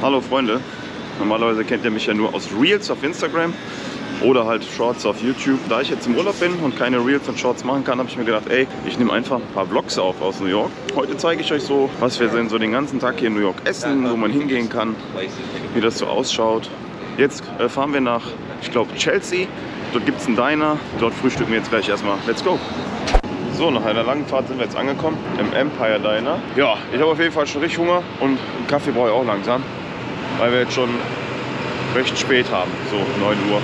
Hallo Freunde, normalerweise kennt ihr mich ja nur aus Reels auf Instagram oder halt Shorts auf YouTube. Da ich jetzt im Urlaub bin und keine Reels und Shorts machen kann, habe ich mir gedacht, ey, ich nehme einfach ein paar Vlogs auf aus New York. Heute zeige ich euch so, was wir so den ganzen Tag hier in New York essen, wo man hingehen kann, wie das so ausschaut. Jetzt äh, fahren wir nach, ich glaube, Chelsea. Dort gibt es einen Diner. Dort frühstücken wir jetzt gleich erstmal. Let's go! So, nach einer langen Fahrt sind wir jetzt angekommen im Empire Diner. Ja, ich habe auf jeden Fall schon richtig Hunger und einen Kaffee brauche ich auch langsam, weil wir jetzt schon recht spät haben, so 9 Uhr.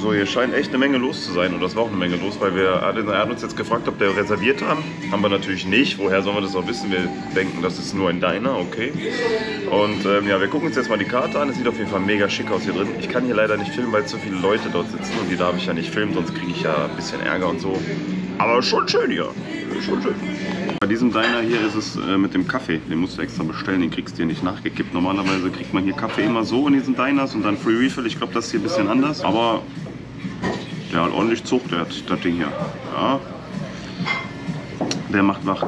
So, hier scheint echt eine Menge los zu sein und das war auch eine Menge los, weil wir, er hat uns jetzt gefragt, ob wir reserviert haben. Haben wir natürlich nicht. Woher sollen wir das auch wissen? Wir denken, das ist nur ein Diner, okay. Und ähm, ja, wir gucken uns jetzt mal die Karte an. Es sieht auf jeden Fall mega schick aus hier drin. Ich kann hier leider nicht filmen, weil zu viele Leute dort sitzen und die darf ich ja nicht filmen, sonst kriege ich ja ein bisschen Ärger und so. Aber schon schön hier. Schon schön. Diesem Diner hier ist es äh, mit dem Kaffee. Den musst du extra bestellen, den kriegst du hier nicht nachgekippt. Normalerweise kriegt man hier Kaffee immer so in diesen Diners und dann Free Refill. Ich glaube, das ist hier ein bisschen anders. Aber der hat ordentlich Zucht, der hat das Ding hier. Ja. Der macht wach.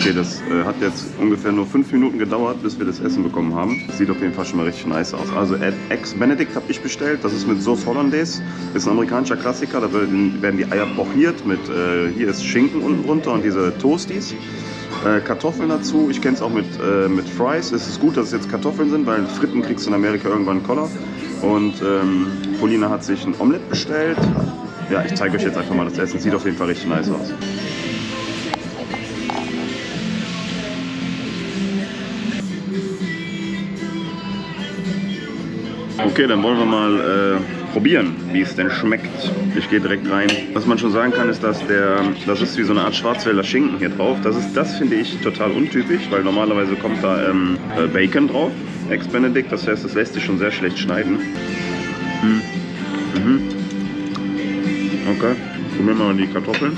Okay, das äh, hat jetzt ungefähr nur fünf Minuten gedauert, bis wir das Essen bekommen haben. Das sieht auf jeden Fall schon mal richtig nice aus. Also Ex Benedict habe ich bestellt. Das ist mit Sauce Hollandaise. Ist ein amerikanischer Klassiker. Da werden, werden die Eier pochiert mit, äh, hier ist Schinken unten drunter und diese Toasties. Äh, Kartoffeln dazu. Ich kenne es auch mit, äh, mit Fries. Es ist gut, dass es jetzt Kartoffeln sind, weil Fritten kriegst du in Amerika irgendwann einen Koller. Und ähm, Paulina hat sich ein Omelette bestellt. Ja, ich zeige euch jetzt einfach mal das Essen. Sieht auf jeden Fall richtig nice aus. Okay, dann wollen wir mal äh, probieren, wie es denn schmeckt. Ich gehe direkt rein. Was man schon sagen kann, ist, dass der, das ist wie so eine Art Schwarzwälder Schinken hier drauf. Das ist, das finde ich total untypisch, weil normalerweise kommt da ähm, äh, Bacon drauf, Ex-Benedict. Das heißt, das lässt sich schon sehr schlecht schneiden. Hm. Mhm. Okay, probieren wir mal die Kartoffeln.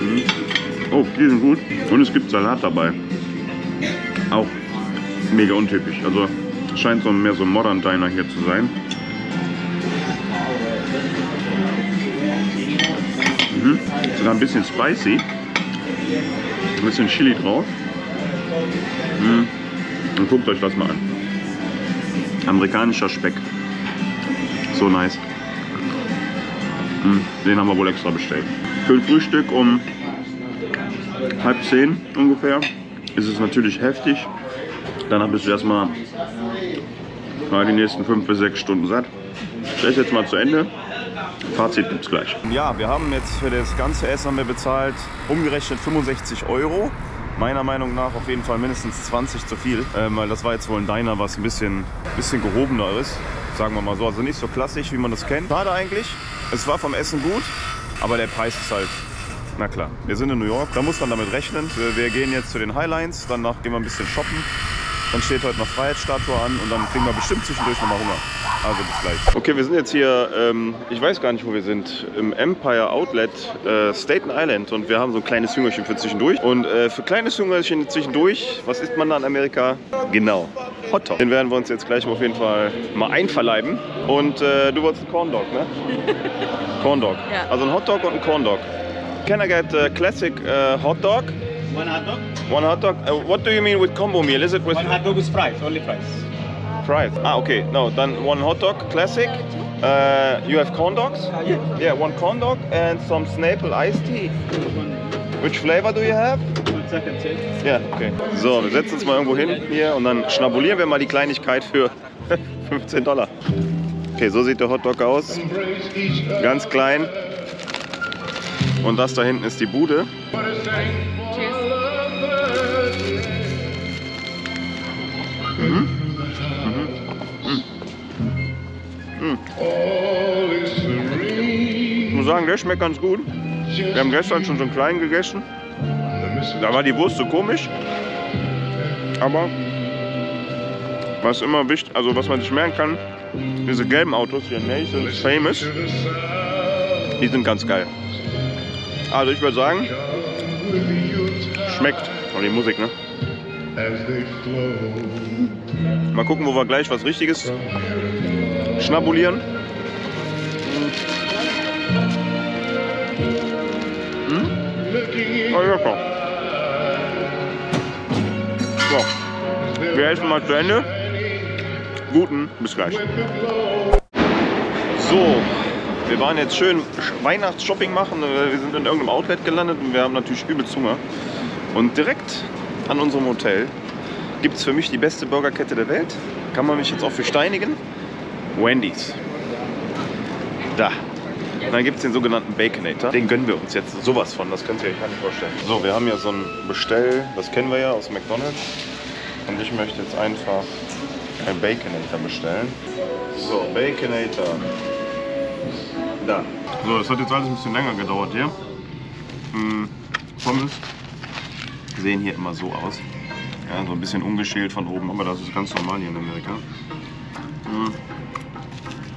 Mhm. Oh, die sind gut. Und es gibt Salat dabei. Auch mega untypisch. Also scheint so mehr so ein Modern Diner hier zu sein. Mhm. Sogar ein bisschen spicy. Ein bisschen Chili drauf. Mhm. Und guckt euch das mal an. Amerikanischer Speck. So nice. Mhm. Den haben wir wohl extra bestellt. Für ein Frühstück um halb zehn ungefähr ist es natürlich heftig. Danach bist du erstmal mal die nächsten fünf bis sechs Stunden satt. Das ist jetzt mal zu Ende. Fazit gibt es gleich. Ja, wir haben jetzt für das ganze Essen haben wir bezahlt, umgerechnet 65 Euro. Meiner Meinung nach auf jeden Fall mindestens 20 zu viel, ähm, weil das war jetzt wohl ein Diner, was ein bisschen, bisschen gehobener ist, sagen wir mal so. Also nicht so klassisch, wie man das kennt. Schade eigentlich. Es war vom Essen gut, aber der Preis ist halt na klar, wir sind in New York, da muss man damit rechnen. Wir, wir gehen jetzt zu den Highlines, danach gehen wir ein bisschen shoppen. Dann steht heute noch Freiheitsstatue an und dann kriegen wir bestimmt zwischendurch nochmal Hunger. Also bis gleich. Okay, wir sind jetzt hier, ähm, ich weiß gar nicht, wo wir sind, im Empire Outlet äh, Staten Island und wir haben so ein kleines Hüngerchen für zwischendurch. Und äh, für kleines Hüngerchen zwischendurch, was isst man da in Amerika? Genau, Hotdog. Den werden wir uns jetzt gleich auf jeden Fall mal einverleiben. Und äh, du wolltest einen Corn Dog, ne? Corn Dog. Ja. Also ein Hotdog und ein Corn Dog. Can I get a classic uh, hot dog? One hot dog. One hot dog. Uh, what do you mean with combo meal? Is it with One hot dog is fries, only fries. fries? Ah, okay. No, then one hot dog, classic. Uh, you have corn dogs? Yeah. Yeah, one corn dog and some Snapple iced tea. Which flavor do you have? Ja, okay. So, wir setzen uns mal irgendwo hin hier und dann schnabulieren wir mal die Kleinigkeit für 15 Dollar. Okay, so sieht der Hotdog aus. Ganz klein. Und das da hinten ist die Bude. Cheers. Ich muss sagen, der schmeckt ganz gut. Wir haben gestern schon so einen kleinen gegessen. Da war die Wurst so komisch. Aber was immer wichtig, also was man sich merken kann, diese gelben Autos hier, Nathan's Famous, die sind ganz geil. Also ich würde sagen, schmeckt. Und die Musik, ne? Mal gucken, wo wir gleich was Richtiges schnabulieren. Hm? Oh, lecker. So, wir essen mal zu Ende. Guten, bis gleich. So, wir waren jetzt schön Weihnachtsshopping machen. Wir sind in irgendeinem Outlet gelandet und wir haben natürlich übelst Hunger. Und direkt an unserem Hotel gibt es für mich die beste Burgerkette der Welt. Kann man mich jetzt auch für steinigen? Wendy's. Da. Und dann gibt es den sogenannten Baconator. Den gönnen wir uns jetzt sowas von, das könnt ihr euch gar nicht vorstellen. So, wir haben ja so ein Bestell, das kennen wir ja aus McDonalds. Und ich möchte jetzt einfach ein Baconator bestellen. So, Baconator. Da. So, das hat jetzt alles ein bisschen länger gedauert hier. Hm, Pommes sehen hier immer so aus. Ja, so ein bisschen ungeschält von oben, aber das ist ganz normal hier in Amerika. Hm.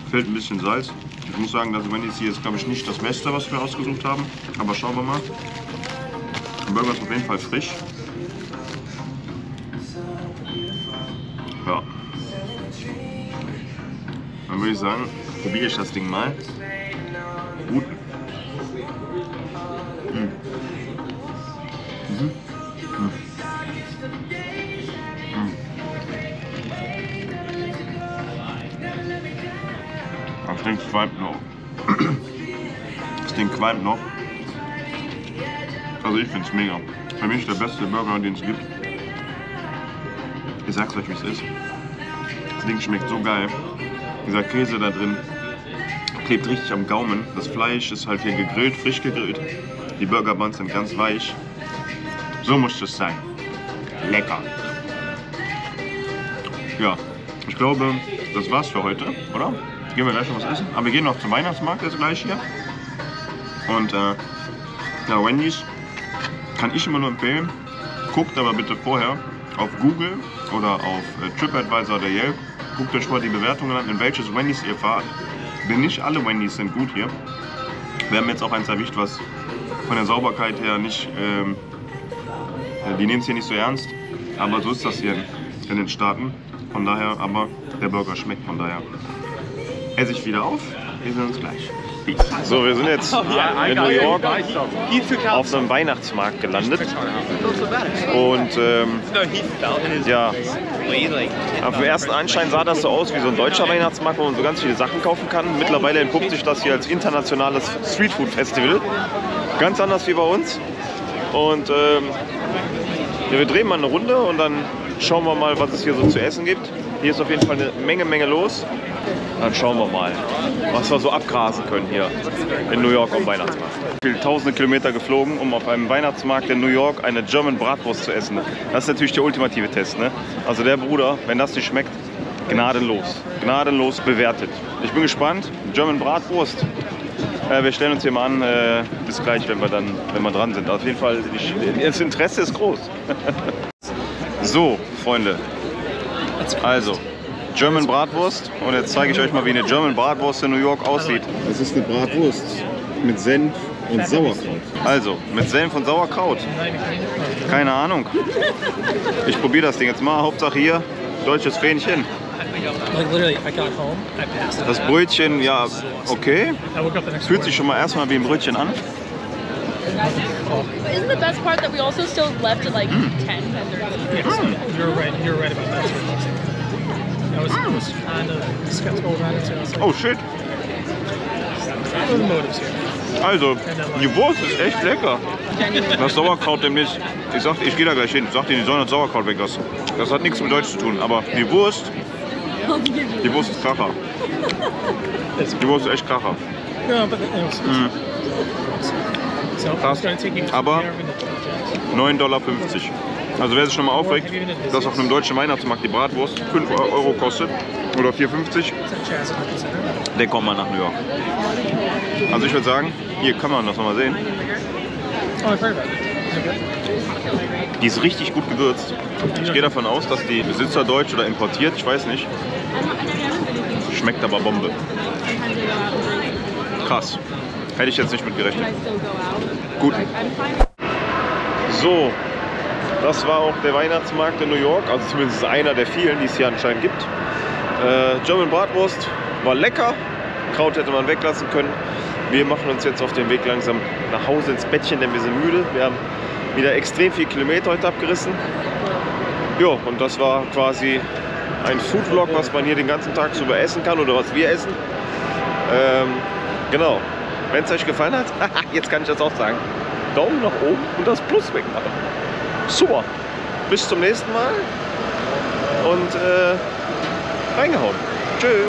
Fehlt ein bisschen Salz. Ich muss sagen, das Wendy's hier ist, glaube ich, nicht das Beste, was wir ausgesucht haben. Aber schauen wir mal. Der Burger ist auf jeden Fall frisch. Ja. Dann würde ich sagen, probiere ich das Ding mal. Gut. Mm. Ding qualmt noch. Das Ding qualmt noch. Also ich finde es mega. Für mich der beste Burger, den es gibt. Ich sag's euch, wie es ist. Das Ding schmeckt so geil. Dieser Käse da drin klebt richtig am Gaumen. Das Fleisch ist halt hier gegrillt, frisch gegrillt. Die Burger Buns sind ganz weich. So muss es sein. Lecker. Ja, ich glaube, das war's für heute, oder? Gehen wir gleich noch was essen. Aber wir gehen noch zum Weihnachtsmarkt jetzt gleich hier. Und äh, ja, Wendy's kann ich immer nur empfehlen. Guckt aber bitte vorher auf Google oder auf äh, TripAdvisor oder Yelp. Guckt euch mal die Bewertungen an, in welches Wendy's ihr fahrt. Denn nicht alle Wendy's sind gut hier. Wir haben jetzt auch eins erwischt, was von der Sauberkeit her nicht, ähm, äh, die nehmen es hier nicht so ernst. Aber so ist das hier in den Staaten. Von daher, aber der Burger schmeckt, von daher esse ich wieder auf. Wir sehen uns gleich. So, wir sind jetzt in New York auf so einem Weihnachtsmarkt gelandet. Und ähm, ja, auf den ersten Anschein sah das so aus wie so ein deutscher Weihnachtsmarkt, wo man so ganz viele Sachen kaufen kann. Mittlerweile entpuppt sich das hier als internationales Streetfood-Festival. Ganz anders wie bei uns. Und ähm, ja, wir drehen mal eine Runde und dann schauen wir mal, was es hier so zu essen gibt. Hier ist auf jeden Fall eine Menge, Menge los. Dann schauen wir mal, was wir so abgrasen können hier in New York am Weihnachtsmarkt. Ich bin tausende Kilometer geflogen, um auf einem Weihnachtsmarkt in New York eine German Bratwurst zu essen. Das ist natürlich der ultimative Test. Ne? Also der Bruder, wenn das nicht schmeckt, gnadenlos. Gnadenlos bewertet. Ich bin gespannt. German Bratwurst. Äh, wir stellen uns hier mal an, äh, bis gleich, wenn wir dann, wenn wir dran sind. Auf jeden Fall, ich, das Interesse ist groß. so, Freunde. Also, German Bratwurst. Und jetzt zeige ich euch mal, wie eine German Bratwurst in New York aussieht. Es ist eine Bratwurst mit Senf und Sauerkraut. Also, mit Senf und Sauerkraut. Keine Ahnung. Ich probiere das Ding jetzt mal. Hauptsache hier, deutsches Fähnchen. Das Brötchen, ja, okay. Fühlt sich schon mal erstmal wie ein Brötchen an. Isn't the best part that we also still left at like 10, 10 Yes, you're right. You're right about that. sort of thing. I was, I was kind of skeptical about it. I was like, Oh shit. what are the motives here? Also, die Wurst ist echt lecker. Das Sauerkraut demnächst. Ich sag, ich gehe da gleich hin. Ich sag denen, die sollen das Sauerkraut weglassen. Das hat nichts mit Deutsch zu tun. Aber die Wurst, die Wurst ist Kracher. Die Wurst ist echt Kracher. It was. So Krass. Aber- there in the 9,50 Dollar. Also wer sich schon mal aufregt, dass auf einem deutschen Weihnachtsmarkt die Bratwurst 5 Euro kostet oder 4,50, Is that Chaz in the consider? der kommt mal nach New York. Also ich würde sagen, hier kann man das nochmal sehen. Die ist richtig gut gewürzt. Ich gehe davon aus, dass die Besitzer deutsch oder importiert, ich weiß nicht. Schmeckt aber Bombe. Krass. Hätte ich jetzt nicht mit gerechnet. Gut. So, das war auch der Weihnachtsmarkt in New York, also zumindest einer der vielen, die es hier anscheinend gibt. Äh, German Bratwurst war lecker, Kraut hätte man weglassen können. Wir machen uns jetzt auf den Weg langsam nach Hause ins Bettchen, denn wir sind müde. Wir haben wieder extrem viel Kilometer heute abgerissen. Ja, und das war quasi ein Foodvlog, was man hier den ganzen Tag so essen kann oder was wir essen. Ähm, genau. Wenn es euch gefallen hat, jetzt kann ich das auch sagen. Daumen nach oben und das Plus wegmachen. Super. Bis zum nächsten Mal und äh, reingehauen. Tschüss.